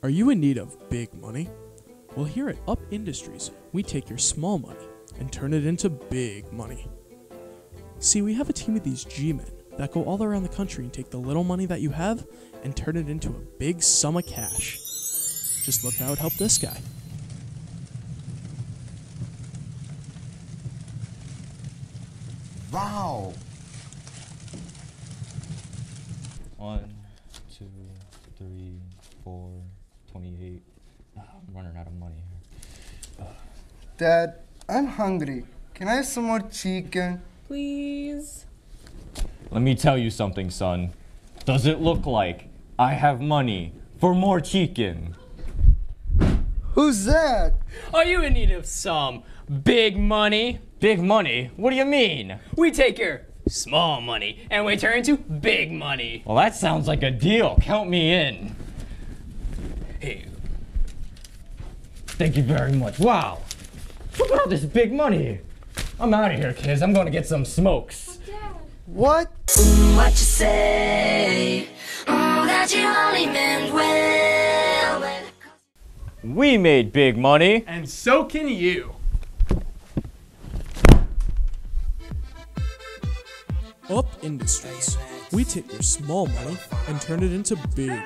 Are you in need of big money? Well, here at Up Industries, we take your small money and turn it into big money. See, we have a team of these G men that go all around the country and take the little money that you have and turn it into a big sum of cash. Just look how it helped this guy. Wow. One, two, three, four, 28. Ah, I'm running out of money here. Dad, I'm hungry. Can I have some more chicken? Please. Let me tell you something, son. Does it look like I have money for more chicken? Who's that? Are you in need of some big money? Big money? What do you mean? We take your small money and we turn into big money. Well, that sounds like a deal. Count me in. Hey, Thank you very much. Wow. Look at all this big money. I'm out of here, kids. I'm going to get some smokes. What? what you say. Oh, that you only meant well. when it comes- We made big money. And so can you. Up Industries. We take your small money and turn it into big money.